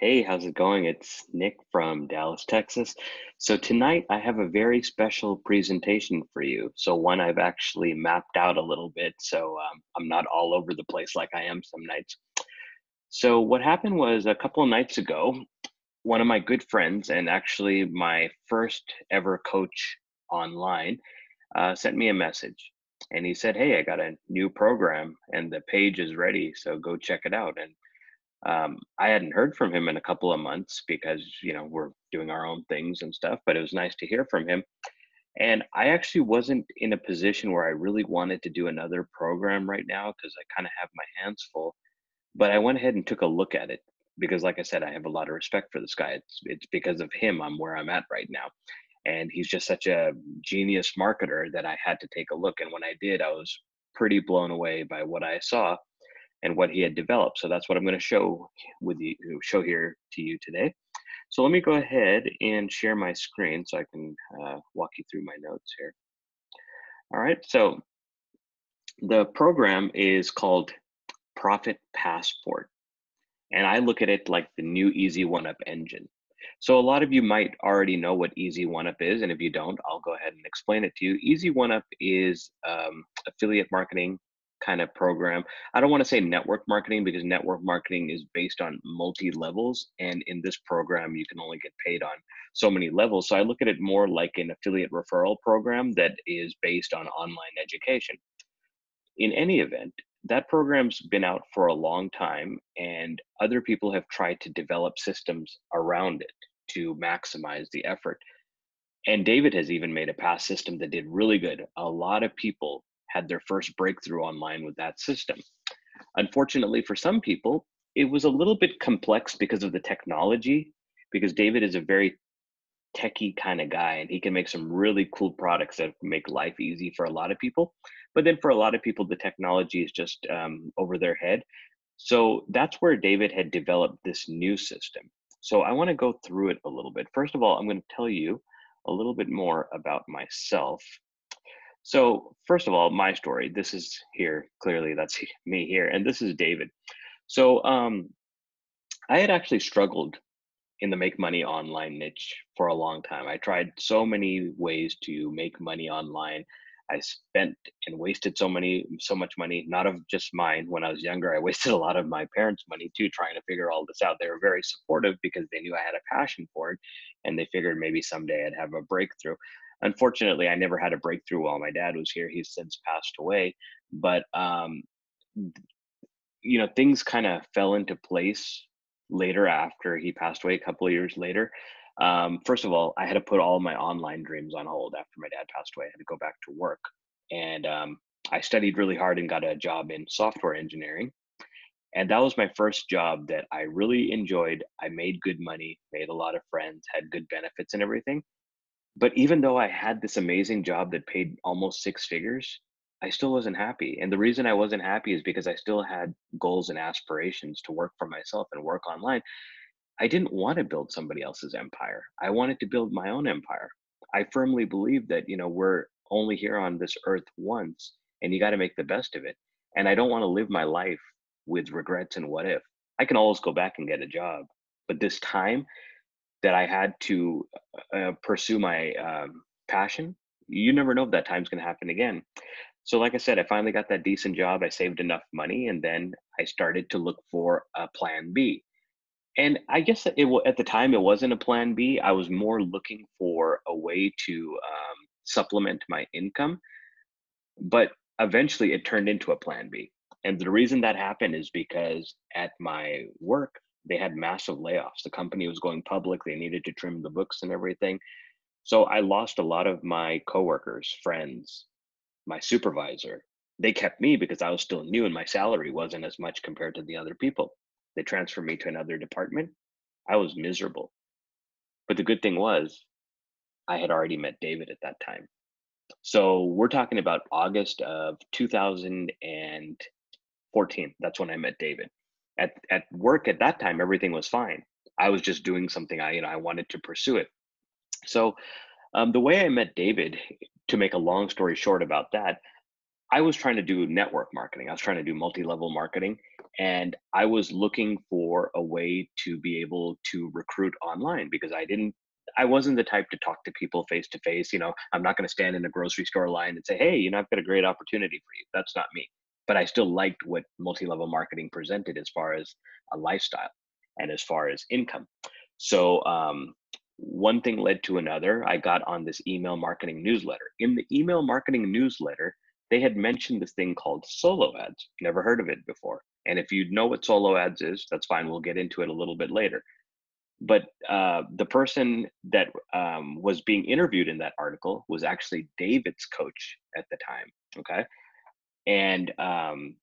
Hey, how's it going? It's Nick from Dallas, Texas. So tonight I have a very special presentation for you. So one I've actually mapped out a little bit, so um, I'm not all over the place like I am some nights. So what happened was a couple of nights ago, one of my good friends and actually my first ever coach online uh, sent me a message, and he said, "Hey, I got a new program, and the page is ready, so go check it out." And um, I hadn't heard from him in a couple of months because, you know, we're doing our own things and stuff, but it was nice to hear from him. And I actually wasn't in a position where I really wanted to do another program right now because I kind of have my hands full. But I went ahead and took a look at it because, like I said, I have a lot of respect for this guy. It's, it's because of him I'm where I'm at right now. And he's just such a genius marketer that I had to take a look. And when I did, I was pretty blown away by what I saw and what he had developed. So that's what I'm going to show with you, show here to you today. So let me go ahead and share my screen so I can uh, walk you through my notes here. All right, so the program is called Profit Passport. And I look at it like the new Easy One Up engine. So a lot of you might already know what Easy One Up is, and if you don't, I'll go ahead and explain it to you. Easy One Up is um, affiliate marketing kind of program. I don't want to say network marketing because network marketing is based on multi levels. And in this program, you can only get paid on so many levels. So I look at it more like an affiliate referral program that is based on online education. In any event, that program's been out for a long time, and other people have tried to develop systems around it to maximize the effort. And David has even made a past system that did really good. A lot of people had their first breakthrough online with that system. Unfortunately, for some people, it was a little bit complex because of the technology, because David is a very techie kind of guy and he can make some really cool products that make life easy for a lot of people. But then for a lot of people, the technology is just um, over their head. So that's where David had developed this new system. So I want to go through it a little bit. First of all, I'm going to tell you a little bit more about myself so, first of all, my story. This is here clearly. That's me here, and this is David. So, um, I had actually struggled in the make money online niche for a long time. I tried so many ways to make money online. I spent and wasted so many, so much money, not of just mine. When I was younger, I wasted a lot of my parents' money too, trying to figure all this out. They were very supportive because they knew I had a passion for it, and they figured maybe someday I'd have a breakthrough unfortunately, I never had a breakthrough while my dad was here. He's since passed away, but um, you know, things kind of fell into place later after he passed away. A couple of years later. Um, first of all, I had to put all my online dreams on hold after my dad passed away. I had to go back to work, and um, I studied really hard and got a job in software engineering. And that was my first job that I really enjoyed. I made good money, made a lot of friends, had good benefits and everything but even though I had this amazing job that paid almost six figures, I still wasn't happy. And the reason I wasn't happy is because I still had goals and aspirations to work for myself and work online. I didn't want to build somebody else's empire. I wanted to build my own empire. I firmly believe that, you know, we're only here on this earth once and you got to make the best of it. And I don't want to live my life with regrets and what if. I can always go back and get a job. But this time that I had to uh, pursue my um, passion, you never know if that time's going to happen again. So, like I said, I finally got that decent job. I saved enough money, and then I started to look for a plan B. And I guess it at the time it wasn't a plan B. I was more looking for a way to um, supplement my income, but eventually it turned into a plan B. And the reason that happened is because at my work, they had massive layoffs. The company was going public. They needed to trim the books and everything. So I lost a lot of my coworkers, friends, my supervisor. They kept me because I was still new and my salary wasn't as much compared to the other people. They transferred me to another department. I was miserable. But the good thing was, I had already met David at that time. So we're talking about August of 2014. That's when I met David at at work at that time everything was fine i was just doing something i you know i wanted to pursue it so um, the way i met david to make a long story short about that I was trying to do network marketing. I was trying to do multi-level marketing and I was looking for a way to be able to recruit online because I didn't I wasn't the type to talk to people face to face, you know, I'm not going to stand in a grocery store line and say, "Hey, you know, I've got a great opportunity for you." That's not me. But I still liked what multi-level marketing presented as far as a lifestyle and as far as income. So um, one thing led to another. I got on this email marketing newsletter. In the email marketing newsletter, they had mentioned this thing called solo ads. Never heard of it before. And if you know what solo ads is, that's fine. We'll get into it a little bit later. But uh, the person that um, was being interviewed in that article was actually David's coach at the time. Okay. And um,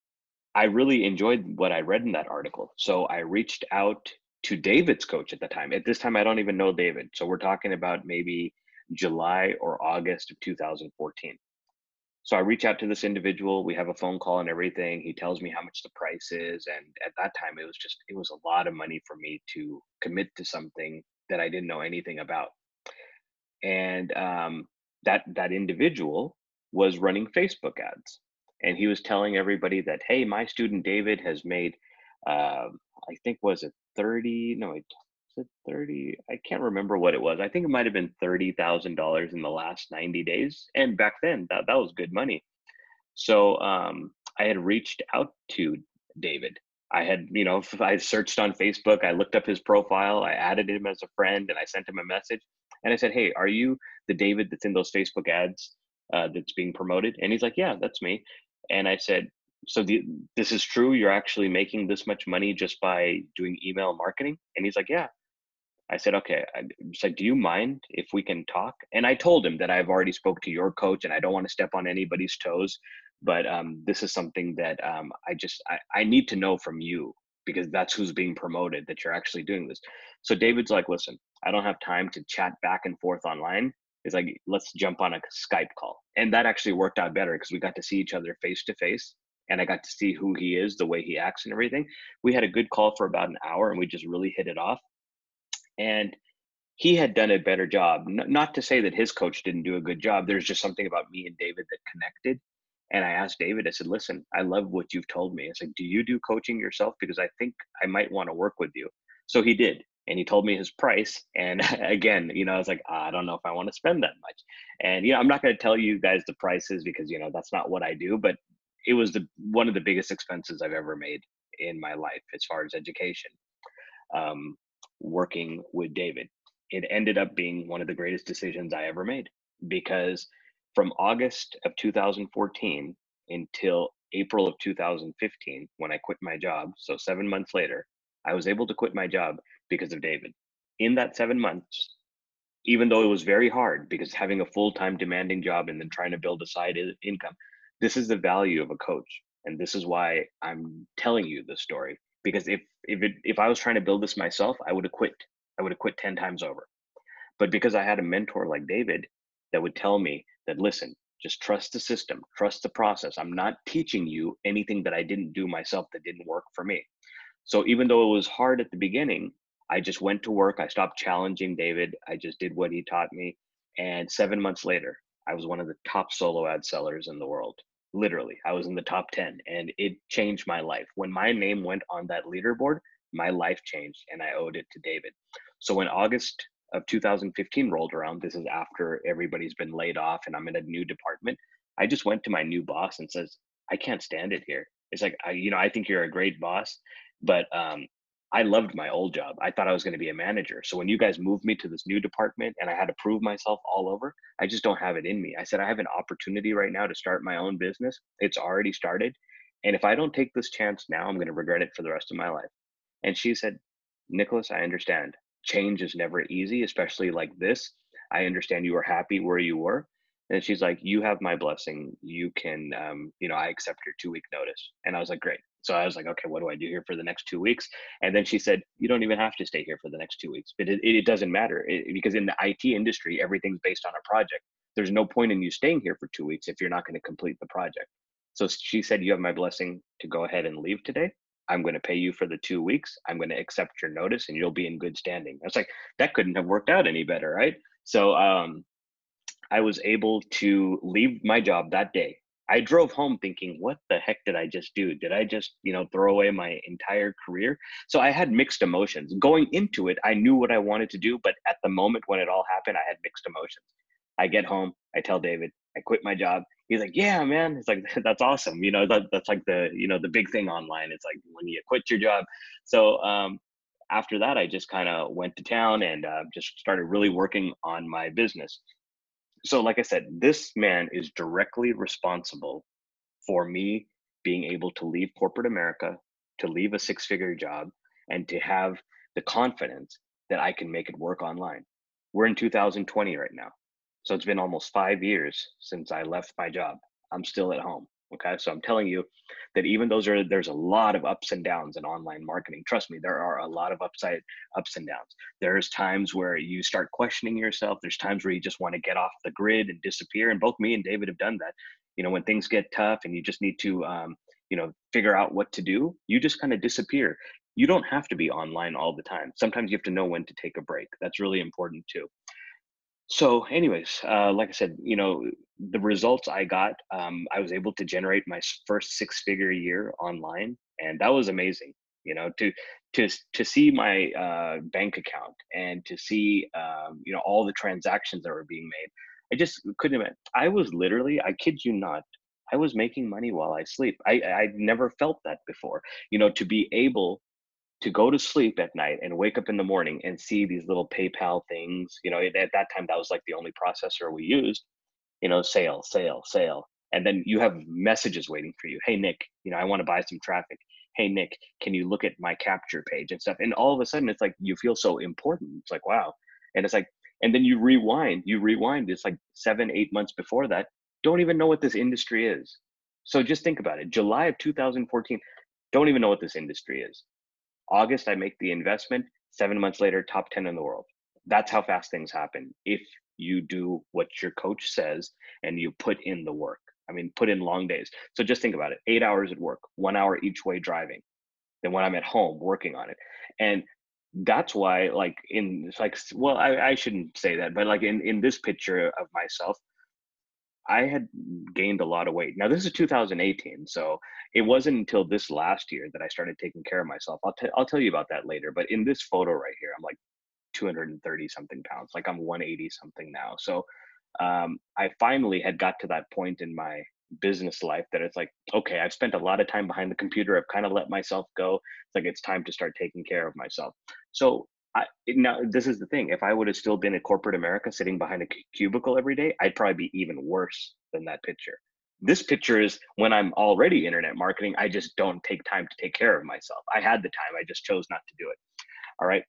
I really enjoyed what I read in that article. So I reached out to David's coach at the time. At this time, I don't even know David. So we're talking about maybe July or August of 2014. So I reach out to this individual. We have a phone call and everything. He tells me how much the price is. And at that time, it was just, it was a lot of money for me to commit to something that I didn't know anything about. And um, that, that individual was running Facebook ads. And he was telling everybody that, hey, my student David has made, uh, I think, was it 30? No, it 30 i can't remember what it was i think it might have been $30000 in the last 90 days and back then that, that was good money. So um, i had reached out to david. I had you know i searched on facebook i looked up his profile i added him as a friend and i sent him a message and i said hey are you the david that's in those facebook ads uh, that's being promoted? And he's like yeah that's me. And i said so the, this is true you're actually making this much money just by doing email marketing? And he's like yeah I said, okay. I said, do you mind if we can talk? And I told him that I've already spoke to your coach and I don't want to step on anybody's toes, but um, this is something that um, I just, I, I need to know from you because that's who's being promoted that you're actually doing this. So David's like, listen, I don't have time to chat back and forth online. It's like, let's jump on a Skype call. And that actually worked out better because we got to see each other face to face and I got to see who he is, the way he acts and everything. We had a good call for about an hour and we just really hit it off and he had done a better job. Not to say that his coach didn't do a good job. There's just something about me and David that connected. And I asked David, I said, listen, I love what you've told me. It's like, do you do coaching yourself? Because I think I might want to work with you. So he did. And he told me his price. And again, you know, I was like, I don't know if I want to spend that much. And, you know, I'm not going to tell you guys the prices because, you know, that's not what I do. But it was the one of the biggest expenses I've ever made in my life as far as education. Um, working with David. It ended up being one of the greatest decisions I ever made because from August of 2014 until April of 2015, when I quit my job, so seven months later, I was able to quit my job because of David. In that seven months, even though it was very hard because having a full time demanding job and then trying to build a side income, this is the value of a coach. And this is why I'm telling you this story because if if it if I was trying to build this myself, I would have quit. I would have quit 10 times over. But because I had a mentor like David that would tell me that listen, just trust the system, trust the process. I'm not teaching you anything that I didn't do myself that didn't work for me. So even though it was hard at the beginning, I just went to work. I stopped challenging David. I just did what he taught me. And seven months later, I was one of the top solo ad sellers in the world literally i was in the top 10 and it changed my life. When my name went on that leaderboard my life changed and i owed it to david. So when august of 2015 rolled around this is after everybody's been laid off and i'm in a new department i just went to my new boss and says i can't stand it here. It's like I, you know i think you're a great boss but um, I loved my old job. I thought I was going to be a manager. So when you guys moved me to this new department and I had to prove myself all over, I just don't have it in me. I said, I have an opportunity right now to start my own business. It's already started. And if I don't take this chance now, I'm going to regret it for the rest of my life. And she said, Nicholas, I understand. Change is never easy, especially like this. I understand you were happy where you were. And she's like, You have my blessing. You can, um, you know, I accept your two week notice. And I was like, Great. So I was like, okay, what do I do here for the next two weeks? And then she said, you don't even have to stay here for the next two weeks, but it, it doesn't matter it, because in the IT industry, everything's based on a project. There's no point in you staying here for two weeks if you're not going to complete the project. So she said, you have my blessing to go ahead and leave today. I'm going to pay you for the two weeks. I'm going to accept your notice and you'll be in good standing. I was like, that couldn't have worked out any better, right? So um, I was able to leave my job that day I drove home thinking, what the heck did I just do? Did I just, you know, throw away my entire career? So I had mixed emotions. Going into it, I knew what I wanted to do, but at the moment when it all happened, I had mixed emotions. I get home, I tell David, I quit my job. He's like, yeah, man. It's like, that's awesome. You know, that, that's like the, you know, the big thing online. It's like when you quit your job. So um, after that, I just kind of went to town and uh, just started really working on my business so like i said this man is directly responsible for me being able to leave corporate america to leave a six figure job and to have the confidence that i can make it work online. We're in 2020 right now so it's been almost five years since i left my job. I'm still at home Okay, so I'm telling you that even those are there's a lot of ups and downs in online marketing. Trust me, there are a lot of upside ups and downs. There's times where you start questioning yourself. There's times where you just want to get off the grid and disappear. And both me and David have done that. You know, when things get tough and you just need to, um, you know, figure out what to do, you just kind of disappear. You don't have to be online all the time. Sometimes you have to know when to take a break. That's really important too so anyways uh, like i said you know the results i got um, i was able to generate my first six figure year online and that was amazing you know to to to see my uh, bank account and to see um, you know all the transactions that were being made. I just couldn't imagine i was literally i kid you not i was making money while i sleep. I i never felt that before you know to be able to go to sleep at night and wake up in the morning and see these little PayPal things. You know, at that time, that was like the only processor we used. You know, sale, sale, sale. And then you have messages waiting for you. Hey, Nick, you know, I want to buy some traffic. Hey, Nick, can you look at my capture page and stuff? And all of a sudden, it's like you feel so important. It's like, wow. And it's like, and then you rewind, you rewind. It's like seven, eight months before that. Don't even know what this industry is. So just think about it. July of 2014, don't even know what this industry is August, I make the investment. Seven months later, top 10 in the world. That's how fast things happen if you do what your coach says and you put in the work. I mean, put in long days. So just think about it eight hours at work, one hour each way driving. Then when I'm at home working on it. And that's why, like, in it's like, well, I, I shouldn't say that, but like in, in this picture of myself, I had gained a lot of weight. Now this is 2018, so it wasn't until this last year that I started taking care of myself. I'll t- I'll tell you about that later. But in this photo right here, I'm like 230 something pounds. Like I'm 180 something now. So um, I finally had got to that point in my business life that it's like, okay, I've spent a lot of time behind the computer. I've kind of let myself go. It's like it's time to start taking care of myself. So I, now this is the thing. If I would have still been in corporate America, sitting behind a cubicle every day, I'd probably be even worse than that picture. This picture is when I'm already internet marketing. I just don't take time to take care of myself. I had the time. I just chose not to do it. All right.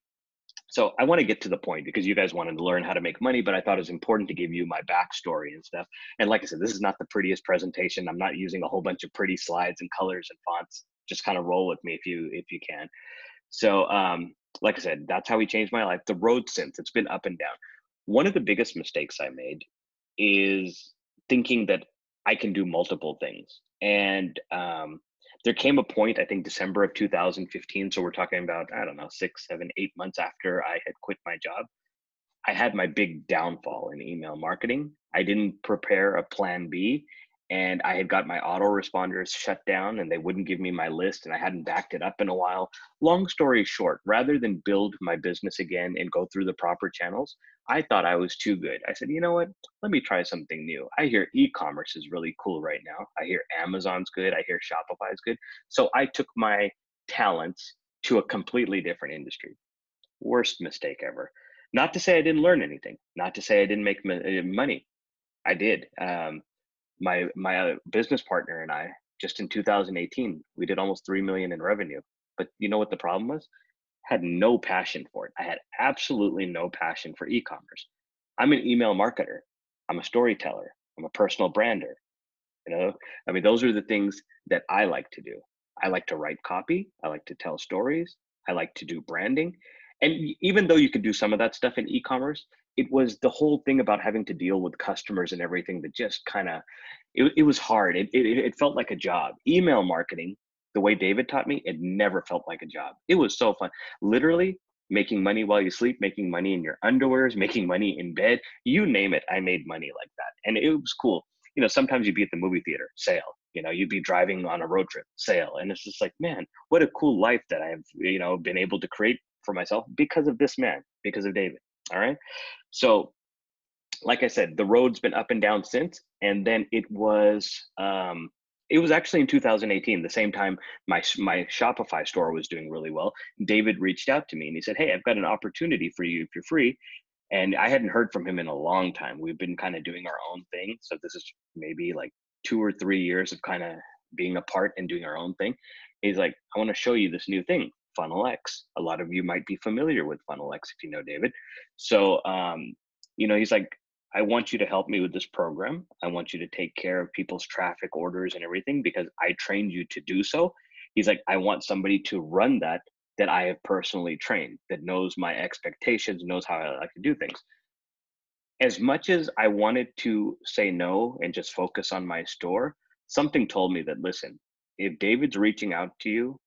So I want to get to the point because you guys wanted to learn how to make money, but I thought it was important to give you my backstory and stuff. And like I said, this is not the prettiest presentation. I'm not using a whole bunch of pretty slides and colors and fonts. Just kind of roll with me if you if you can. So um, like I said, that's how he changed my life. The road since it's been up and down. One of the biggest mistakes I made is thinking that I can do multiple things. And um, there came a point, I think December of 2015. So we're talking about, I don't know, six, seven, eight months after I had quit my job. I had my big downfall in email marketing. I didn't prepare a plan B and I had got my autoresponders shut down and they wouldn't give me my list and I hadn't backed it up in a while. Long story short, rather than build my business again and go through the proper channels, I thought I was too good. I said, you know what? Let me try something new. I hear e commerce is really cool right now. I hear Amazon's good. I hear Shopify is good. So I took my talents to a completely different industry. Worst mistake ever. Not to say I didn't learn anything, not to say I didn't make money. I did. Um, my my uh, business partner and I just in 2018 we did almost 3 million in revenue. But you know what the problem was? Had no passion for it. I had absolutely no passion for e-commerce. I'm an email marketer. I'm a storyteller. I'm a personal brander you know? I mean those are the things that i like to do. I like to write copy. I like to tell stories. I like to do branding. And even though you could do some of that stuff in e-commerce it was the whole thing about having to deal with customers and everything that just kind of it, it was hard it, it, it felt like a job email marketing the way david taught me it never felt like a job it was so fun literally making money while you sleep making money in your underwears making money in bed you name it i made money like that and it was cool you know, sometimes you'd be at the movie theater, sale. You know, you'd be driving on a road trip, sale. And it's just like, man, what a cool life that I've, you know, been able to create for myself because of this man, because of David. All right. So, like I said, the road's been up and down since. And then it was, um, it was actually in 2018, the same time my my Shopify store was doing really well. David reached out to me and he said, "Hey, I've got an opportunity for you if you're free." And I hadn't heard from him in a long time. We've been kind of doing our own thing, so this is maybe like two or three years of kind of being apart and doing our own thing. He's like, "I want to show you this new thing, Funnel X. A lot of you might be familiar with Funnel X if you know David." So, um, you know, he's like, I want you to help me with this program. I want you to take care of people's traffic orders and everything because I trained you to do so. He's like, I want somebody to run that that I have personally trained, that knows my expectations, knows how I like to do things. As much as I wanted to say no and just focus on my store, something told me that listen, if David's reaching out to you,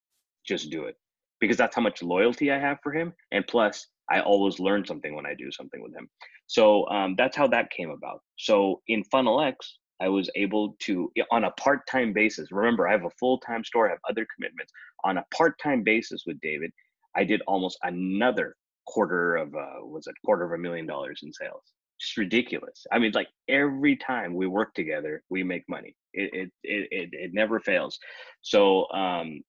just do it because that's how much loyalty I have for him. And plus, I always learn something when I do something with him. So um, that's how that came about. So in Funnel X, I was able to, on a part time basis, remember, I have a full time store, I have other commitments. On a part time basis with David, I did almost another quarter of, uh, was it quarter of a million dollars in sales? Just ridiculous. I mean, like every time we work together, we make money. It it it it, it never fails. So um,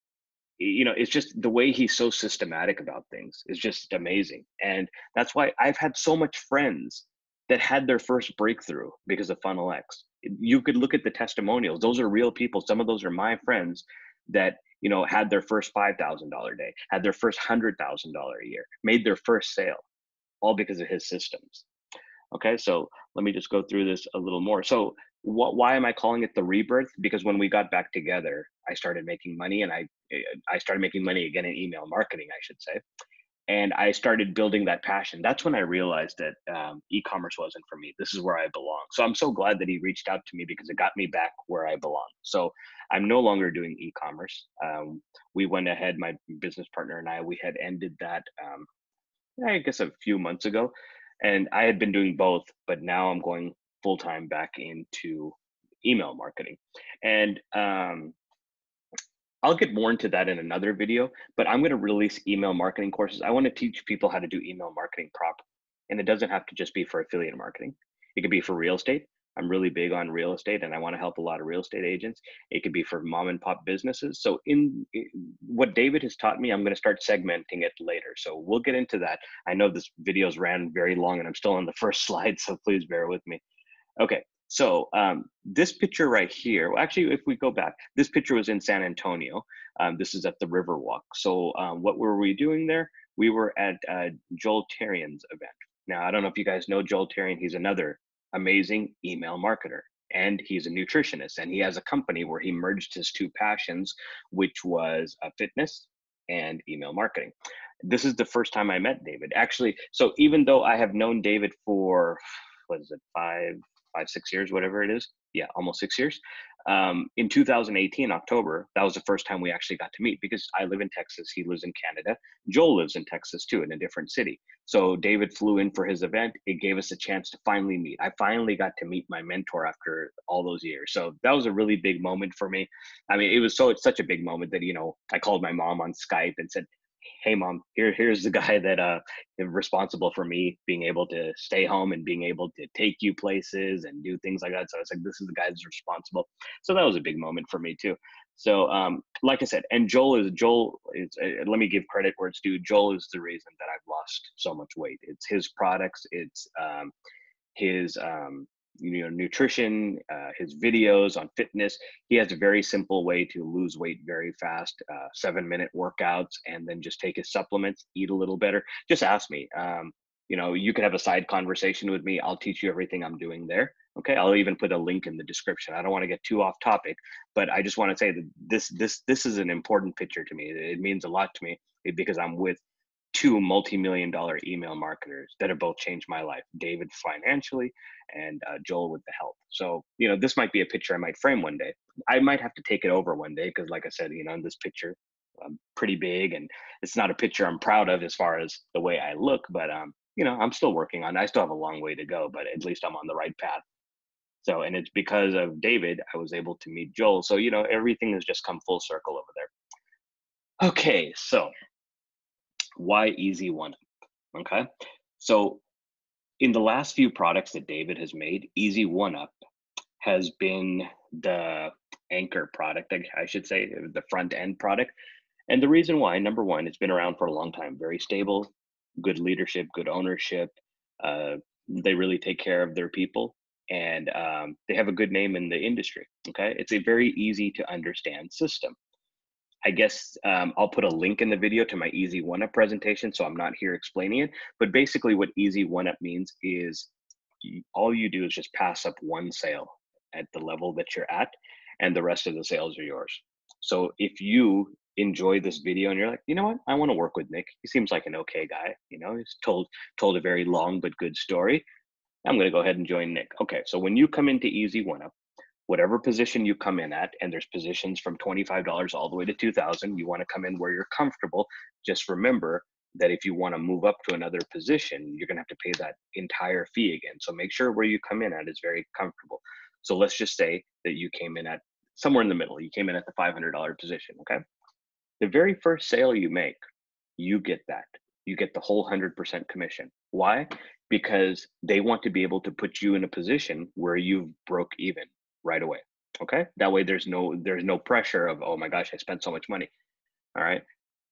you know it's just the way he's so systematic about things is just amazing. And that's why i've had so much friends that had their first breakthrough because of funnel x. You could look at the testimonials. Those are real people. Some of those are my friends that you know had their first $5000 day had their first $100000 a year made their first sale all because of his systems. Okay so let me just go through this a little more. So what, why am I calling it the rebirth? Because when we got back together, I started making money, and I I started making money again in email marketing, I should say, and I started building that passion. That's when I realized that um, e-commerce wasn't for me. This is where I belong. So I'm so glad that he reached out to me because it got me back where I belong. So I'm no longer doing e-commerce. Um, we went ahead, my business partner and I, we had ended that. Um, I guess a few months ago, and I had been doing both, but now I'm going full time back into email marketing. And um, I'll get more into that in another video, but I'm going to release email marketing courses. I want to teach people how to do email marketing properly. And it doesn't have to just be for affiliate marketing, it could be for real estate. I'm really big on real estate and I want to help a lot of real estate agents. It could be for mom and pop businesses. So in, in what David has taught me, I'm going to start segmenting it later. So we'll get into that. I know this video's ran very long and I'm still on the first slide, so please bear with me. Okay, so um, this picture right here, well, actually, if we go back, this picture was in San Antonio. Um, this is at the Riverwalk. So um, what were we doing there? We were at uh, Joel Therrien's event. Now, I don't know if you guys know Joel Therrien. He's another amazing email marketer and he's a nutritionist and he has a company where he merged his two passions which was uh, fitness and email marketing this is the first time i met david actually so even though i have known david for what is it five five, six years, whatever it is. Yeah, almost six years. Um, in 2018, October, that was the first time we actually got to meet because I live in Texas. He lives in Canada. Joel lives in Texas too, in a different city. So David flew in for his event. It gave us a chance to finally meet. I finally got to meet my mentor after all those years. So that was a really big moment for me. I mean, it was so, it's such a big moment that, you know, I called my mom on Skype and said, hey mom here here's the guy that uh is responsible for me being able to stay home and being able to take you places and do things like that. So i was like this is the guy that's responsible. So that was a big moment for me too. So um like i said and joel is joel is uh, let me give credit where it's due. Joel is the reason that i've lost so much weight. It's his products. It's um his um you know nutrition uh, his videos on fitness. He has a very simple way to lose weight very fast uh, seven minute workouts and then just take his supplements eat a little better. Just ask me um, you know you could have a side conversation with me. I'll teach you everything i'm doing there okay? I'll even put a link in the description. I don't want to get too off topic but i just want to say that this this this is an important picture to me. It means a lot to me because i'm with two multi-million dollar email marketers that have both changed my life david financially and uh, joel with the health so you know this might be a picture i might frame one day i might have to take it over one day because like i said you know in this picture i'm pretty big and it's not a picture i'm proud of as far as the way i look but um you know i'm still working on it. i still have a long way to go but at least i'm on the right path So, and it's because of David, I was able to meet Joel. So, you know, everything has just come full circle over there. Okay, so why Easy One? Up? Okay, so in the last few products that David has made, Easy One Up has been the anchor product, I should say, the front end product. And the reason why, number one, it's been around for a long time, very stable, good leadership, good ownership. Uh, they really take care of their people and um, they have a good name in the industry. Okay. It's a very easy to understand system. I guess um, I'll put a link in the video to my Easy One Up presentation, so I'm not here explaining it. But basically, what Easy One Up means is all you do is just pass up one sale at the level that you're at, and the rest of the sales are yours. So if you enjoy this video and you're like, you know what, I want to work with Nick. He seems like an okay guy. You know, he's told told a very long but good story. I'm going to go ahead and join Nick. Okay, so when you come into Easy One Up, whatever position you come in at, and there's positions from $25 all the way to 2000 you want to come in where you're comfortable. Just remember that if you want to move up to another position, you're going to have to pay that entire fee again. So make sure where you come in at is very comfortable. So let's just say that you came in at somewhere in the middle. You came in at the $500 position, okay? The very first sale you make, you get that. You get the whole 100% commission. Why? Because they want to be able to put you in a position where you've broke even right away. Okay? That way there's no there's no pressure of, "Oh my gosh, I spent so much money." All right?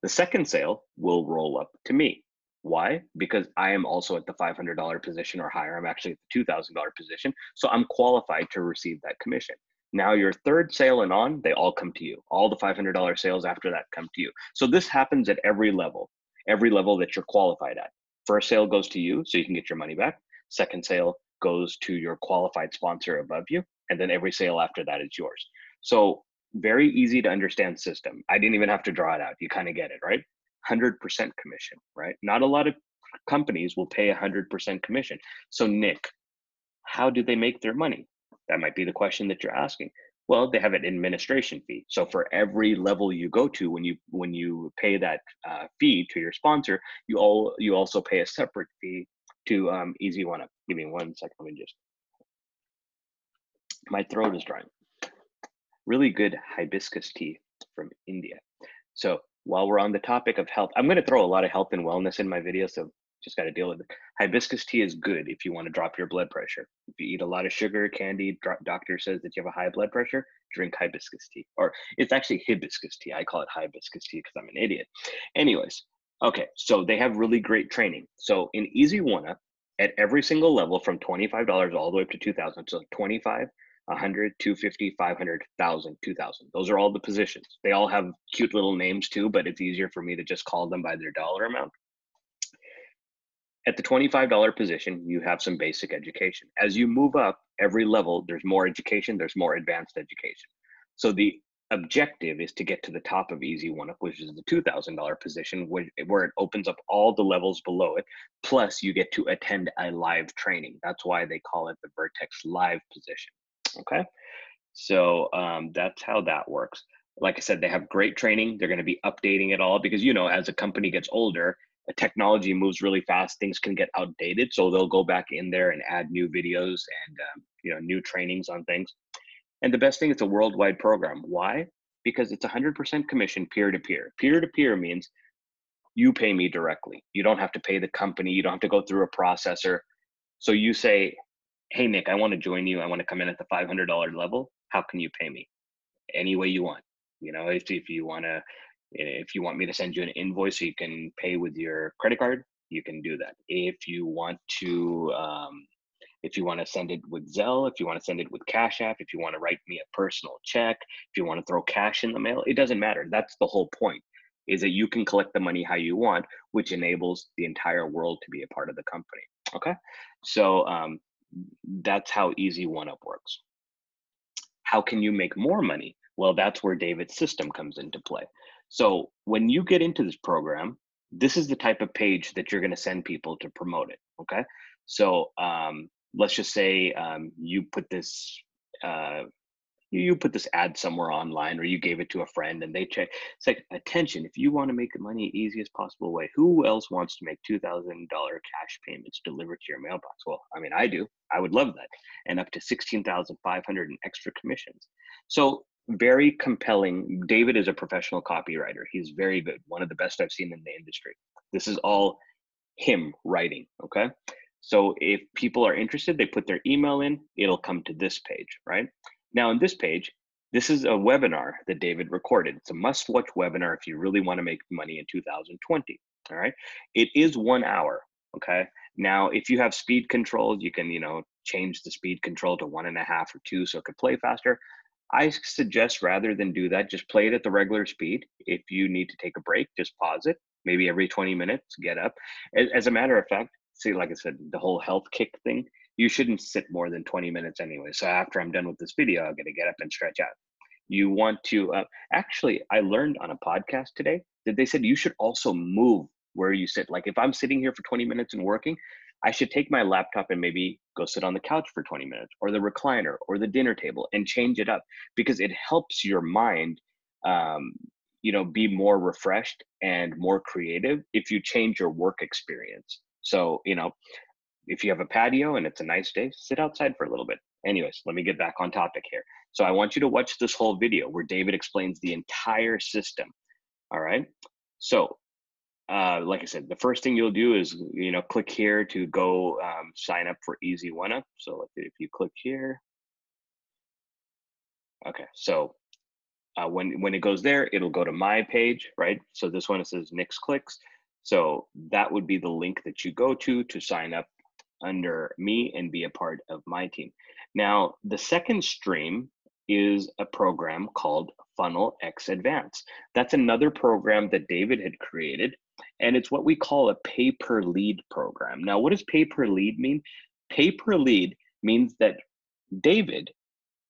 The second sale will roll up to me. Why? Because I am also at the $500 position or higher. I'm actually at the $2,000 position. So I'm qualified to receive that commission. Now, your third sale and on, they all come to you. All the $500 sales after that come to you. So this happens at every level, every level that you're qualified at. First sale goes to you, so you can get your money back. Second sale goes to your qualified sponsor above you. And then every sale after that is yours. So very easy to understand system. I didn't even have to draw it out. You kind of get it, right? 100% commission, right? Not a lot of companies will pay 100% commission. So, Nick, how do they make their money? That might be the question that you're asking. Well, they have an administration fee. So for every level you go to, when you when you pay that uh, fee to your sponsor, you all you also pay a separate fee to um, Easy One Up. Give me one second. Let me just. My throat is dry. Really good hibiscus tea from India. So while we're on the topic of health, I'm going to throw a lot of health and wellness in my video. So just got to deal with it. Hibiscus tea is good if you want to drop your blood pressure. If you eat a lot of sugar, candy, doctor says that you have a high blood pressure, drink hibiscus tea. Or it's actually hibiscus tea. I call it hibiscus tea because I'm an idiot. Anyways, okay, so they have really great training. So in Easy Up, at every single level from $25 all the way up to 2000 so 25 100 250 500 1000 2000 those are all the positions they all have cute little names too but it's easier for me to just call them by their dollar amount at the $25 position, you have some basic education. As you move up every level, there's more education, there's more advanced education. So the objective is to get to the top of Easy One Up, which is the $2,000 position, where it opens up all the levels below it. Plus, you get to attend a live training. That's why they call it the Vertex Live position. Okay. So um, that's how that works. Like I said, they have great training. They're going to be updating it all because, you know, as a company gets older, a technology moves really fast things can get outdated so they'll go back in there and add new videos and um, you know new trainings on things and the best thing it's a worldwide program why because it's 100% commission peer to peer peer to peer means you pay me directly you don't have to pay the company you don't have to go through a processor so you say hey nick i want to join you i want to come in at the $500 level how can you pay me any way you want you know if, if you want to if you want me to send you an invoice so you can pay with your credit card, you can do that. If you want to, um, if you want to send it with Zelle, if you want to send it with Cash App, if you want to write me a personal check, if you want to throw cash in the mail, it doesn't matter. That's the whole point is that you can collect the money how you want, which enables the entire world to be a part of the company. Okay. So um, that's how Easy One Up works. How can you make more money? Well, that's where David's system comes into play. So when you get into this program, this is the type of page that you're going to send people to promote it. Okay. So um, let's just say um, you put this uh, you, you put this ad somewhere online or you gave it to a friend and they check. It's like, attention, if you want to make money easiest possible way, who else wants to make $2,000 cash payments delivered to your mailbox? Well, I mean, I do. I would love that. And up to 16,500 in extra commissions. So very compelling. David is a professional copywriter. He's very good. One of the best I've seen in the industry. This is all him writing. Okay. So if people are interested, they put their email in, it'll come to this page, right? Now, in this page, this is a webinar that David recorded. It's a must watch webinar if you really want to make money in 2020. All right. It is one hour. Okay. Now, if you have speed controls, you can, you know, change the speed control to one and a half or two so it could play faster. I suggest rather than do that, just play it at the regular speed. If you need to take a break, just pause it. Maybe every 20 minutes, get up. As a matter of fact, see, like I said, the whole health kick thing, you shouldn't sit more than 20 minutes anyway. So after I'm done with this video, I'm going to get up and stretch out. You want to, uh, actually, I learned on a podcast today that they said you should also move where you sit. Like if I'm sitting here for 20 minutes and working, I should take my laptop and maybe go sit on the couch for 20 minutes or the recliner or the dinner table and change it up because it helps your mind um, you know be more refreshed and more creative if you change your work experience so you know if you have a patio and it's a nice day, sit outside for a little bit. Anyways, let me get back on topic here. So I want you to watch this whole video where David explains the entire system. All right. So, uh, like I said, the first thing you'll do is, you know, click here to go um, sign up for Easy One Up. So if you click here, okay. So uh, when when it goes there, it'll go to my page, right? So this one it says Nick's Clicks. So that would be the link that you go to to sign up under me and be a part of my team. Now, the second stream is a program called Funnel X Advance. That's another program that David had created, and it's what we call a pay per lead program. Now, what does pay per lead mean? Pay per lead means that David,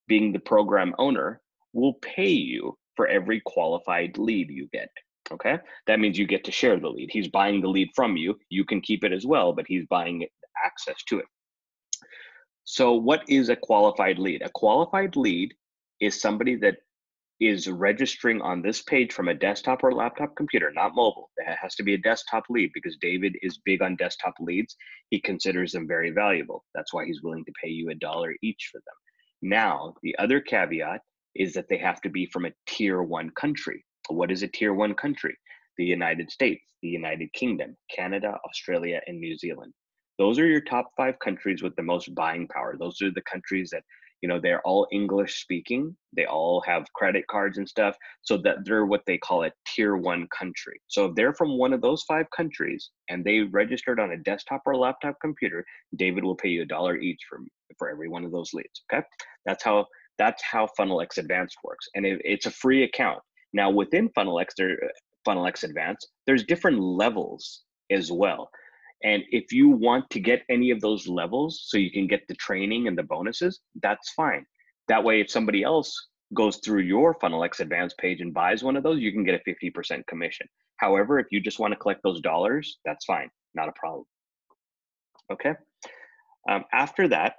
being the program owner, will pay you for every qualified lead you get. Okay, that means you get to share the lead. He's buying the lead from you. You can keep it as well, but he's buying it access to it. So, what is a qualified lead? A qualified lead is somebody that is registering on this page from a desktop or laptop computer, not mobile. It has to be a desktop lead because David is big on desktop leads. He considers them very valuable. That's why he's willing to pay you a dollar each for them. Now, the other caveat is that they have to be from a tier one country. What is a tier one country? The United States, the United Kingdom, Canada, Australia, and New Zealand those are your top five countries with the most buying power. Those are the countries that you know they're all english speaking. They all have credit cards and stuff so that they're what they call a tier one country. So if they're from one of those five countries and they registered on a desktop or laptop computer david will pay you a dollar each for for every one of those leads okay? That's how that's how funnelx advanced works and it, it's a free account. Now within funnelx there funnelx advanced there's different levels as well and if you want to get any of those levels so you can get the training and the bonuses, that's fine. That way, if somebody else goes through your FunnelX Advanced page and buys one of those, you can get a 50% commission. However, if you just want to collect those dollars, that's fine, not a problem. Okay. Um, after that,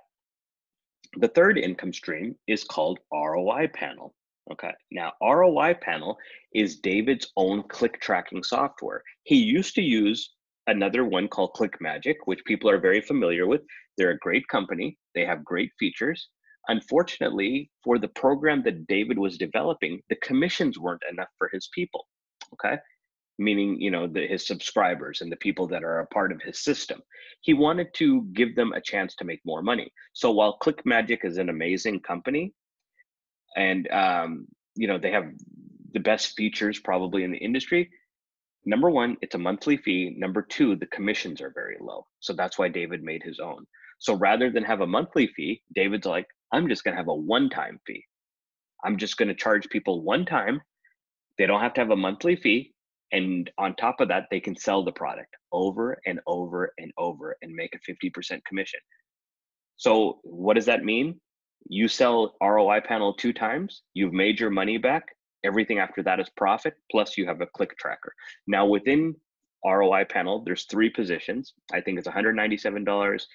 the third income stream is called ROI Panel. Okay. Now, ROI Panel is David's own click tracking software. He used to use another one called ClickMagick, which people are very familiar with. They're a great company, they have great features. Unfortunately, for the program that David was developing, the commissions weren't enough for his people. Okay. Meaning, you know, the, his subscribers and the people that are a part of his system. He wanted to give them a chance to make more money. So while ClickMagick is an amazing company, and um, you know they have the best features probably in the industry, number one, it's a monthly fee. Number two, the commissions are very low. So that's why David made his own. So rather than have a monthly fee, David's like, I'm just going to have a one time fee. I'm just going to charge people one time. They don't have to have a monthly fee. And on top of that, they can sell the product over and over and over and make a 50% commission. So, what does that mean? You sell ROI panel two times, you've made your money back, Everything after that is profit, plus you have a click tracker. Now within ROI panel, there's three positions. I think it's $197,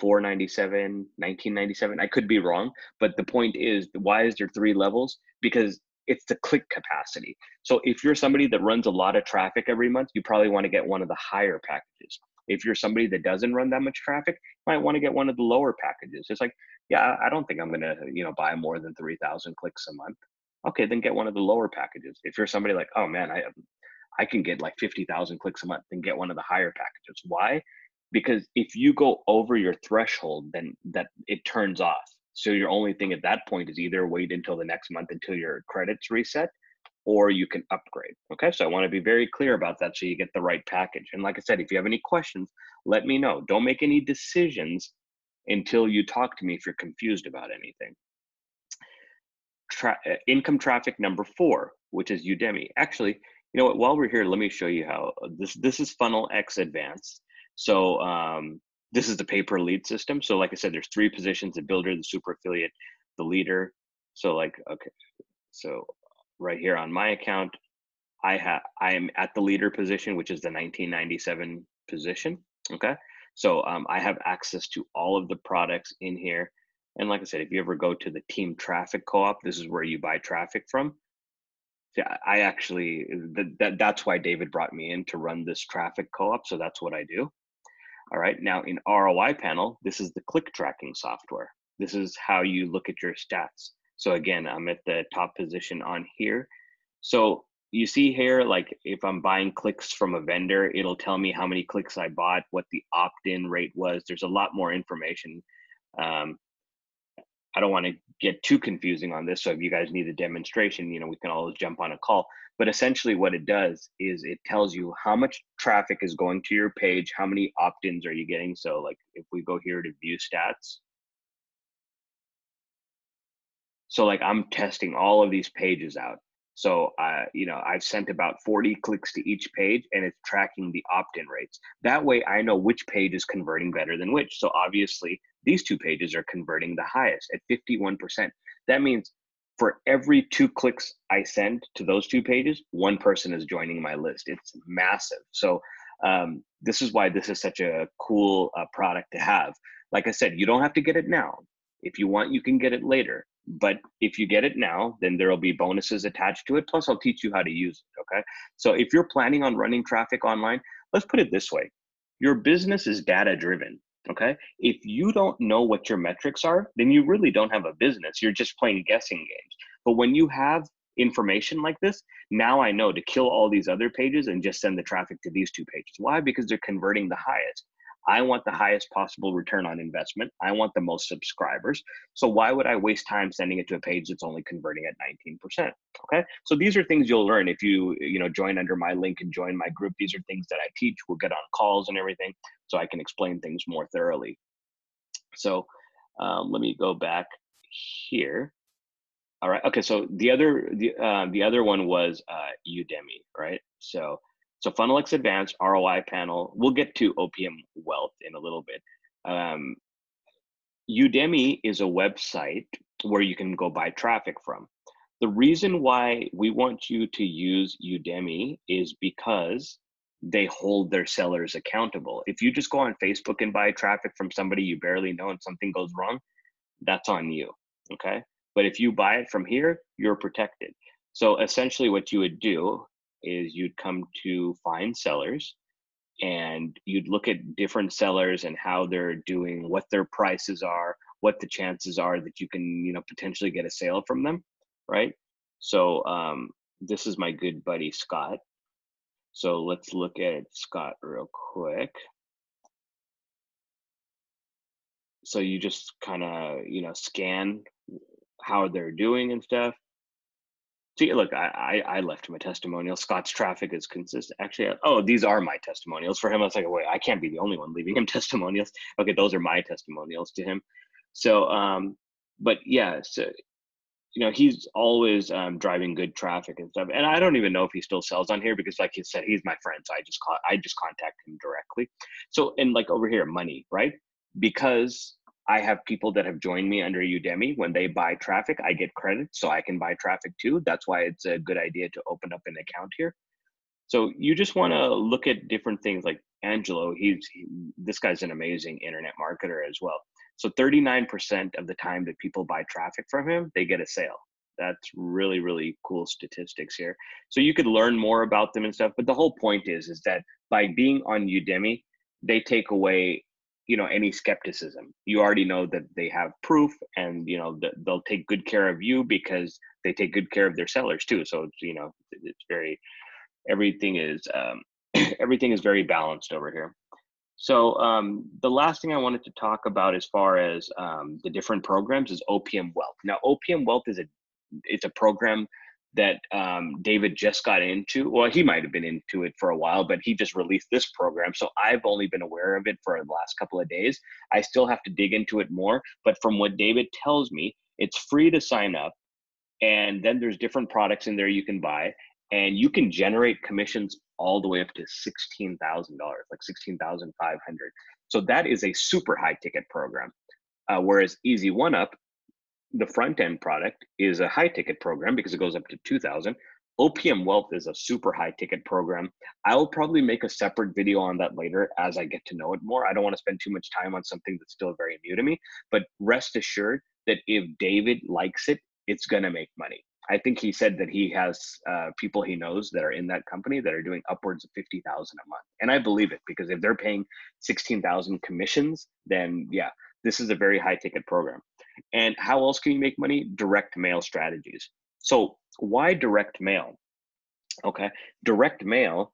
497 1997 i could be wrong but the point is why is there three levels? Because it's the click capacity. So if you're somebody that runs a lot of traffic every month you probably want to get one of the higher packages. If you're somebody that doesn't run that much traffic you might want to get one of the lower packages. It's like yeah i don't think i'm to you know buy more than 3000 clicks a month okay then get one of the lower packages. If you're somebody like oh man i i can get like 50000 clicks a month then get one of the higher packages. Why? Because if you go over your threshold then that it turns off. So your only thing at that point is either wait until the next month until your credits reset or you can upgrade okay? So i want to be very clear about that so you get the right package. And like i said if you have any questions let me know. Don't make any decisions until you talk to me if you're confused about anything Tra- uh, income traffic number four which is Udimi actually you know what while we're here let me show you how uh, this this is funnel x advanced so um, this is the pay per lead system. So like I said, there's three positions: the builder, the super affiliate, the leader. So like okay, so right here on my account, I have I am at the leader position, which is the 1997 position. Okay, so um, I have access to all of the products in here. And like I said, if you ever go to the team traffic co-op, this is where you buy traffic from. Yeah, I actually that, that that's why David brought me in to run this traffic co-op. So that's what I do. All right, now in ROI panel, this is the click tracking software. This is how you look at your stats. So again, I'm at the top position on here. So you see here, like if I'm buying clicks from a vendor, it'll tell me how many clicks I bought, what the opt-in rate was. There's a lot more information. Um, I don't want to get too confusing on this. So if you guys need a demonstration, you know, we can always jump on a call. But essentially, what it does is it tells you how much traffic is going to your page, how many opt ins are you getting. So, like if we go here to view stats, so like I'm testing all of these pages out. So, uh, you know, I've sent about 40 clicks to each page and it's tracking the opt in rates. That way I know which page is converting better than which. So, obviously, these two pages are converting the highest at 51%. That means for every two clicks I send to those two pages, one person is joining my list. It's massive. So um, this is why this is such a cool uh, product to have. Like I said, you don't have to get it now. If you want, you can get it later. But if you get it now, then there will be bonuses attached to it. Plus, I'll teach you how to use it. Okay. So if you're planning on running traffic online, let's put it this way your business is data driven. Okay. If you don't know what your metrics are, then you really don't have a business. You're just playing guessing games. But when you have information like this, now I know to kill all these other pages and just send the traffic to these two pages. Why? Because they're converting the highest. I want the highest possible return on investment. I want the most subscribers. So why would I waste time sending it to a page that's only converting at 19%? Okay. So these are things you'll learn if you, you know, join under my link and join my group. These are things that I teach. We'll get on calls and everything so I can explain things more thoroughly. So um, let me go back here. All right. Okay. So the other the uh, the other one was uh, Udimi, right? So so FunnelX Advanced ROI panel. We'll get to OPM Wealth in a little bit. Um, Udimi is a website where you can go buy traffic from. The reason why we want you to use Udimi is because they hold their sellers accountable. If you just go on Facebook and buy traffic from somebody you barely know and something goes wrong, that's on you. Okay. But if you buy it from here, you're protected. So essentially, what you would do is you'd come to find sellers and you'd look at different sellers and how they're doing, what their prices are, what the chances are that you can, you know, potentially get a sale from them, right? So um, this is my good buddy Scott. So let's look at Scott real quick. So you just kind of, you know, scan how they're doing and stuff. See, look, I, I, I left him a testimonial. Scott's traffic is consistent. Actually, oh, these are my testimonials for him. I was like, wait, I can't be the only one leaving him testimonials. Okay, those are my testimonials to him. So, um, but yeah, so you know, he's always um, driving good traffic and stuff. And I don't even know if he still sells on here because, like he said, he's my friend. So I just call, I just contact him directly. So, and like over here, money, right? Because I have people that have joined me under Udimi. When they buy traffic, I get credit, so I can buy traffic too. That's why it's a good idea to open up an account here. So you just want to look at different things like Angelo, he's he, this guy's an amazing internet marketer as well. So 39% of the time that people buy traffic from him, they get a sale. That's really really cool statistics here. So you could learn more about them and stuff, but the whole point is is that by being on Udimi, they take away you know any skepticism. You already know that they have proof and you know they'll take good care of you because they take good care of their sellers too. So it's you know it's very everything is um, everything is very balanced over here. So um, the last thing i wanted to talk about as far as um, the different programs is opm wealth. Now opm wealth is a it's a program that um, David just got into. Well, he might have been into it for a while, but he just released this program. So I've only been aware of it for the last couple of days. I still have to dig into it more. But from what David tells me, it's free to sign up. And then there's different products in there you can buy. And you can generate commissions all the way up to $16,000, like 16500 So that is a super high ticket program. Uh, whereas Easy One Up the front end product is a high ticket program because it goes up to 2000 opm wealth is a super high ticket program. I'll probably make a separate video on that later as i get to know it more. I don't want to spend too much time on something that's still very new to me but rest assured that if david likes it it's going to make money. I think he said that he has uh, people he knows that are in that company that are doing upwards of 50000 a month and i believe it because if they're paying 16000 commissions then yeah this is a very high ticket program and how else can you make money? Direct mail strategies. So why direct mail? Okay, direct mail,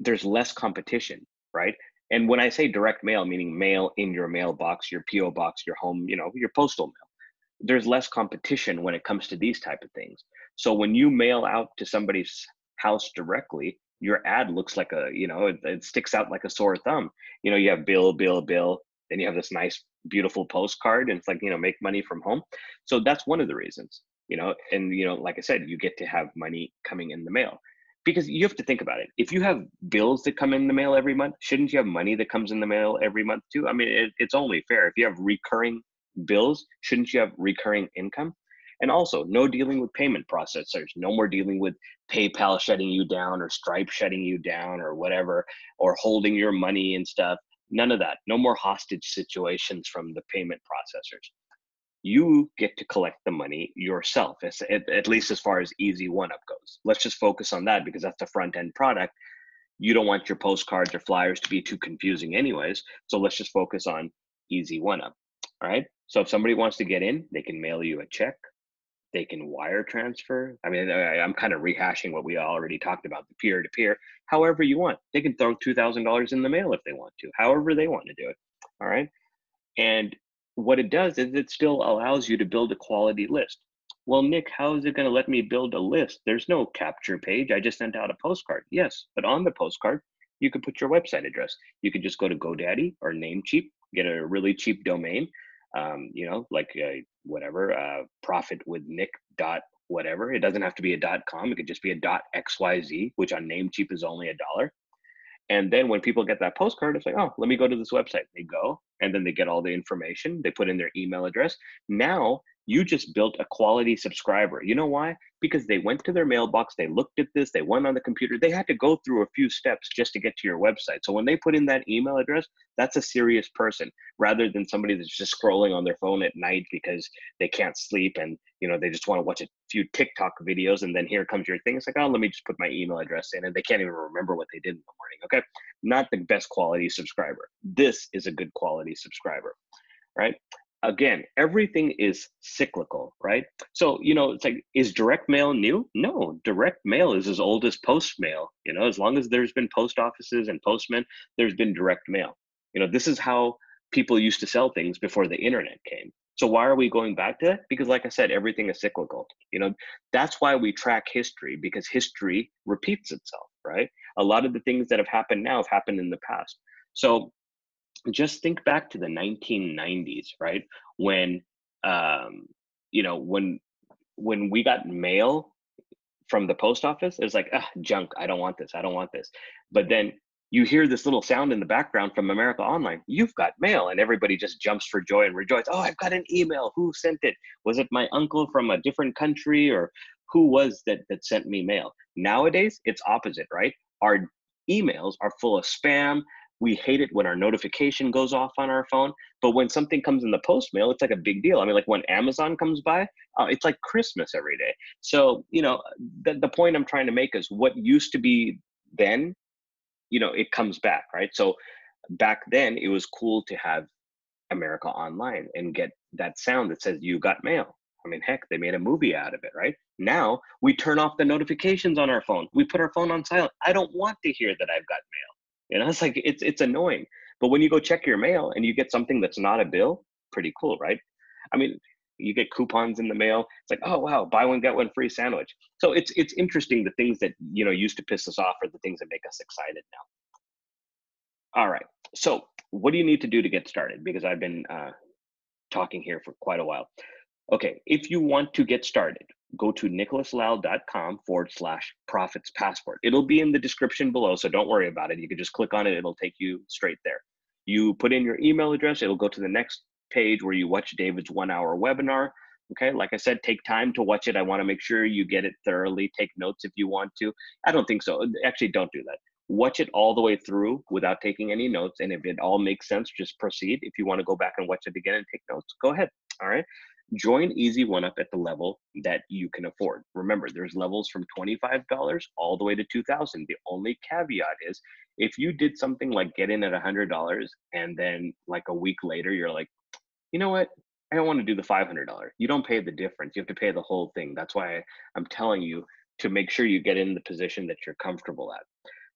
there's less competition, right? And when I say direct mail, meaning mail in your mailbox, your PO box, your home, you know, your postal mail, there's less competition when it comes to these type of things. So when you mail out to somebody's house directly, your ad looks like a, you know, it, it sticks out like a sore thumb. You know, you have bill, bill, bill, then you have this nice beautiful postcard and it's like you know make money from home. So that's one of the reasons you know and you know like i said you get to have money coming in the mail. Because you have to think about it. If you have bills that come in the mail every month shouldn't you have money that comes in the mail every month too? I mean it, it's only fair. If you have recurring bills shouldn't you have recurring income? And also no dealing with payment processors no more dealing with paypal shutting you down or stripe shutting you down or whatever or holding your money and stuff None of that. No more hostage situations from the payment processors. You get to collect the money yourself, at, least as far as Easy One Up goes. Let's just focus on that because that's the front end product. You don't want your postcards or flyers to be too confusing, anyways. So let's just focus on Easy One Up. All right. So if somebody wants to get in, they can mail you a check they can wire transfer. I mean, I, am kind of rehashing what we already talked about the peer to peer. However, you want, they can throw $2,000 in the mail if they want to, however, they want to do it. All right. And what it does is it still allows you to build a quality list. Well, Nick, how is it going to let me build a list? There's no capture page. I just sent out a postcard. Yes, but on the postcard, you could put your website address. You could just go to GoDaddy or Namecheap, get a really cheap domain, um, you know, like uh, whatever, uh, profit with Nick dot whatever. It doesn't have to be a dot com. It could just be a dot XYZ, which on Namecheap is only a dollar. And then when people get that postcard, it's like, oh, let me go to this website. They go and then they get all the information. They put in their email address. Now you just built a quality subscriber. You know why? Because they went to their mailbox, they looked at this, they went on the computer, they had to go through a few steps just to get to your website. So when they put in that email address, that's a serious person rather than somebody that's just scrolling on their phone at night because they can't sleep and you know they just want to watch a few TikTok videos and then here comes your thing. It's like, oh, let me just put my email address in and they can't even remember what they did in the morning. Okay. Not the best quality subscriber. This is a good quality subscriber right? Again, everything is cyclical, right? So, you know, it's like, is direct mail new? No, direct mail is as old as post mail. You know, as long as there's been post offices and postmen, there's been direct mail. You know, this is how people used to sell things before the internet came. So why are we going back to that? Because like I said, everything is cyclical. You know, that's why we track history because history repeats itself, right? A lot of the things that have happened now have happened in the past. So just think back to the 1990s, right? When, um, you know, when when we got mail from the post office, it's like, ah, junk. I don't want this. I don't want this. But then you hear this little sound in the background from America Online. You've got mail, and everybody just jumps for joy and rejoices. Oh, I've got an email. Who sent it? Was it my uncle from a different country, or who was that that sent me mail? Nowadays, it's opposite, right? Our emails are full of spam we hate it when our notification goes off on our phone but when something comes in the post mail it's like a big deal i mean like when amazon comes by uh, it's like christmas every day so you know the, the point i'm trying to make is what used to be then you know it comes back right so back then it was cool to have america online and get that sound that says you got mail I mean, heck, they made a movie out of it, right? Now we turn off the notifications on our phone. We put our phone on silent. I don't want to hear that I've got mail. You know, it's like it's it's annoying. But when you go check your mail and you get something that's not a bill, pretty cool, right? I mean, you get coupons in the mail. It's like, oh wow, buy one get one free sandwich. So it's it's interesting the things that you know used to piss us off are the things that make us excited now. All right. So what do you need to do to get started? Because I've been uh, talking here for quite a while. Okay, if you want to get started, go to nicholaslal.com forward slash profits passport. It'll be in the description below, so don't worry about it. You can just click on it, it'll take you straight there. You put in your email address, it'll go to the next page where you watch David's one hour webinar. Okay, like I said, take time to watch it. I want to make sure you get it thoroughly. Take notes if you want to. I don't think so. Actually, don't do that. Watch it all the way through without taking any notes. And if it all makes sense, just proceed. If you want to go back and watch it again and take notes, go ahead. All right join Easy One Up at the level that you can afford. Remember, there's levels from $25 all the way to 2000. The only caveat is if you did something like get in at $100 and then like a week later you're like, "You know what? I don't want to do the $500." You don't pay the difference. You have to pay the whole thing. That's why I'm telling you to make sure you get in the position that you're comfortable at.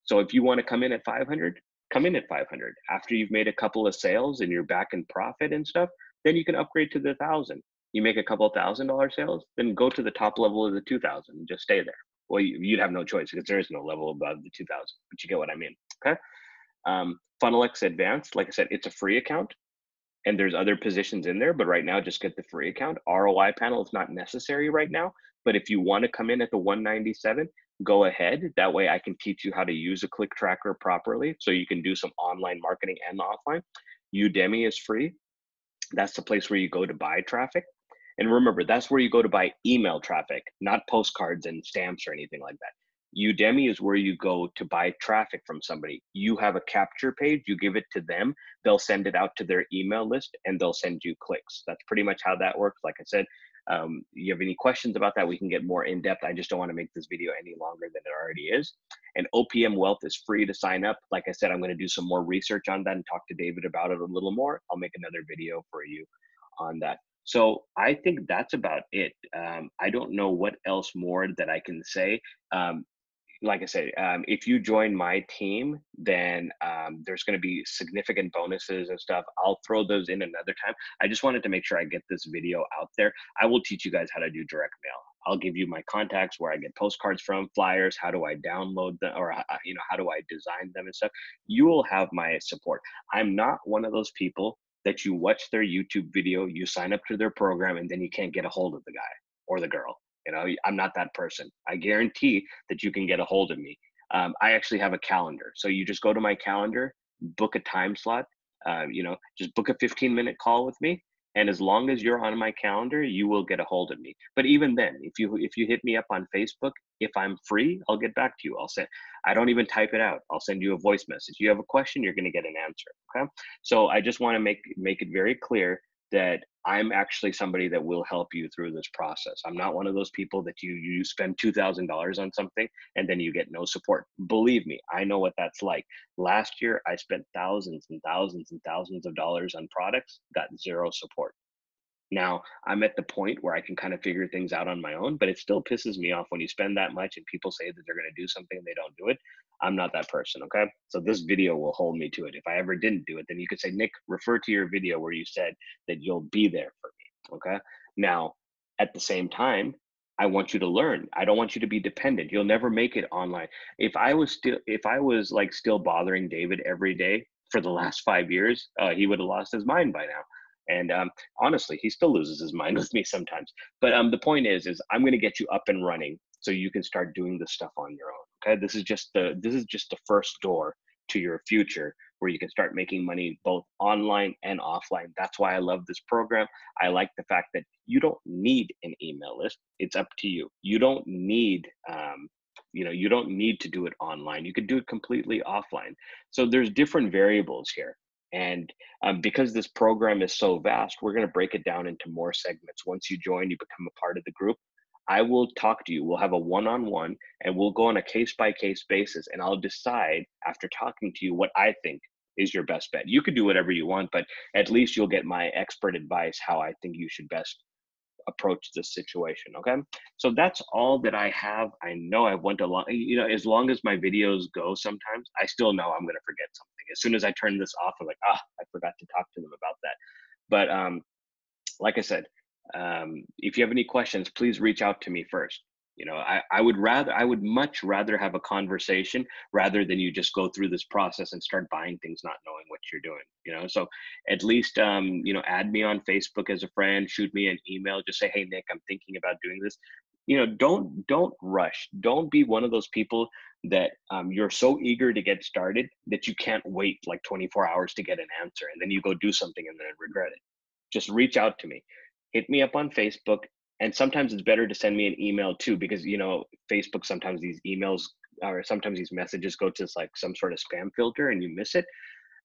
So if you want to come in at 500, come in at 500. After you've made a couple of sales and you're back in profit and stuff, then you can upgrade to the 1000 you make a couple thousand dollar sales, then go to the top level of the 2000 and just stay there. Well, you, would have no choice because there is no level above the 2000, but you get what I mean. Okay. Um, FunnelX Advanced, like I said, it's a free account and there's other positions in there, but right now just get the free account. ROI panel is not necessary right now, but if you want to come in at the 197, go ahead. That way I can teach you how to use a click tracker properly so you can do some online marketing and offline. Udimi is free. That's the place where you go to buy traffic. And remember, that's where you go to buy email traffic, not postcards and stamps or anything like that. Udimi is where you go to buy traffic from somebody. You have a capture page, you give it to them, they'll send it out to their email list and they'll send you clicks. That's pretty much how that works. Like I said, um, you have any questions about that, we can get more in depth. I just don't want to make this video any longer than it already is. And OPM Wealth is free to sign up. Like I said, I'm going to do some more research on that and talk to David about it a little more. I'll make another video for you on that. So I think that's about it. Um, I don't know what else more that I can say. Um, like I said, um, if you join my team, then um, there's going to be significant bonuses and stuff. I'll throw those in another time. I just wanted to make sure I get this video out there. I will teach you guys how to do direct mail. I'll give you my contacts where I get postcards from, flyers. How do I download them, or uh, you know, how do I design them and stuff? You will have my support. I'm not one of those people that you watch their YouTube video, you sign up to their program, and then you can't get a hold of the guy or the girl. You know, I'm not that person. I guarantee that you can get a hold of me. Um, I actually have a calendar. So you just go to my calendar, book a time slot, uh, you know, just book a 15 minute call with me and as long as you're on my calendar you will get a hold of me but even then if you if you hit me up on facebook if i'm free i'll get back to you i'll say i don't even type it out i'll send you a voice message you have a question you're going to get an answer okay so i just want to make make it very clear that I'm actually somebody that will help you through this process. I'm not one of those people that you you spend two thousand dollars on something and then you get no support. Believe me, I know what that's like. Last year, I spent thousands and thousands and thousands of dollars on products, got zero support. Now I'm at the point where I can kind of figure things out on my own, but it still pisses me off when you spend that much and people say that they're going to do something and they don't do it. I'm not that person. Okay. So this video will hold me to it. If I ever didn't do it, then you could say, Nick, refer to your video where you said that you'll be there for me. Okay. Now, at the same time, I want you to learn. I don't want you to be dependent. You'll never make it online. If I was still, if I was like still bothering David every day for the last five years, uh, he would have lost his mind by now. And um, honestly, he still loses his mind with me sometimes. But um, the point is, is I'm going to get you up and running so you can start doing this stuff on your own. Okay, this is just the this is just the first door to your future where you can start making money both online and offline. That's why I love this program. I like the fact that you don't need an email list. It's up to you. You don't need um, you know you don't need to do it online you could do it completely offline so there's different variables here and um, because this program is so vast we're going to break it down into more segments. Once you join you become a part of the group. I will talk to you. We'll have a one-on-one and we'll go on a case-by-case basis and i'll decide after talking to you what i think is your best bet. You could do whatever you want but at least you'll get my expert advice how i think you should best approach this situation okay? So that's all that i have. I know i went a lot you know as long as my videos go sometimes i still know i'm going to forget something. As soon as i turn this off i'm like ah i forgot to talk to them about that. But um like i said um if you have any questions please reach out to me first you know I, I would rather i would much rather have a conversation rather than you just go through this process and start buying things not knowing what you're doing you know? So at least um you know add me on facebook as a friend shoot me an email just say hey nick i'm thinking about doing this. You know don't don't rush. Don't be one of those people that um, you're so eager to get started that you can't wait like 24 hours to get an answer and then you go do something and then regret it. Just reach out to me. Hit me up on facebook and sometimes it's better to send me an email too because you know facebook sometimes these emails or sometimes these messages go to like some sort of spam filter and you miss it.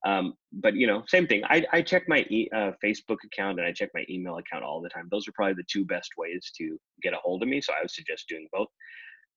Um, but you know same thing. I, I check my e- uh, facebook account and i check my email account all the time. Those are probably the two best ways to get a hold of me so i would suggest doing both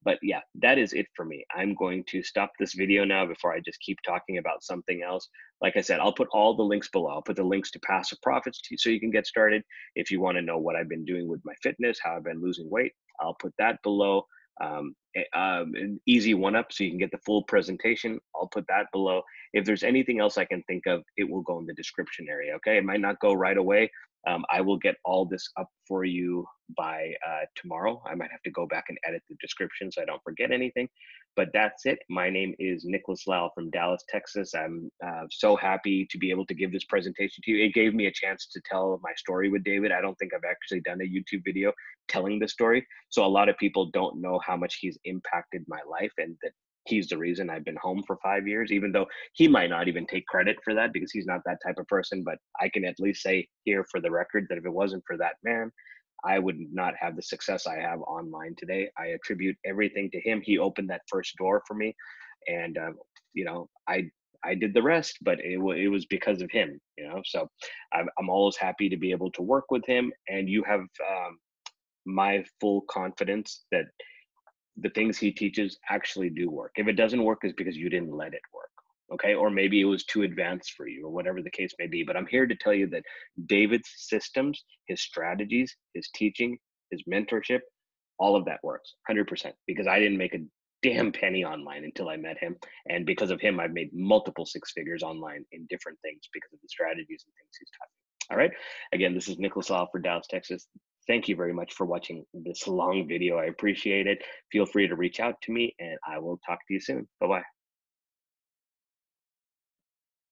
but yeah, that is it for me. I'm going to stop this video now before I just keep talking about something else. Like I said, I'll put all the links below. I'll put the links to passive profits so you can get started. If you want to know what I've been doing with my fitness, how I've been losing weight, I'll put that below. Um, um, an easy one up so you can get the full presentation. I'll put that below. If there's anything else I can think of, it will go in the description area. Okay, it might not go right away, um, I will get all this up for you by uh, tomorrow. I might have to go back and edit the description so I don't forget anything. But that's it. My name is Nicholas Lal from Dallas, Texas. I'm uh, so happy to be able to give this presentation to you. It gave me a chance to tell my story with David. I don't think I've actually done a YouTube video telling the story. So a lot of people don't know how much he's impacted my life and that he's the reason I've been home for five years, even though he might not even take credit for that because he's not that type of person. But I can at least say here for the record that if it wasn't for that man, I would not have the success I have online today. I attribute everything to him. He opened that first door for me, and um, you know, I I did the rest, but it, w- it was because of him. You know, so I'm, I'm always happy to be able to work with him, and you have um, my full confidence that the things he teaches actually do work. If it doesn't work, is because you didn't let it work. Okay. Or maybe it was too advanced for you, or whatever the case may be. But I'm here to tell you that David's systems, his strategies, his teaching, his mentorship, all of that works 100% because I didn't make a damn penny online until I met him. And because of him, I've made multiple six figures online in different things because of the strategies and things he's taught me. All right. Again, this is Nicholas Lal for Dallas, Texas. Thank you very much for watching this long video. I appreciate it. Feel free to reach out to me and I will talk to you soon. Bye bye.